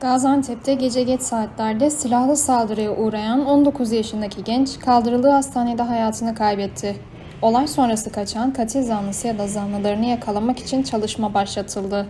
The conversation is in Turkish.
Gaziantep'te gece geç saatlerde silahlı saldırıya uğrayan 19 yaşındaki genç kaldırıldığı hastanede hayatını kaybetti. Olay sonrası kaçan katil zanlısı ya da zanlılarını yakalamak için çalışma başlatıldı.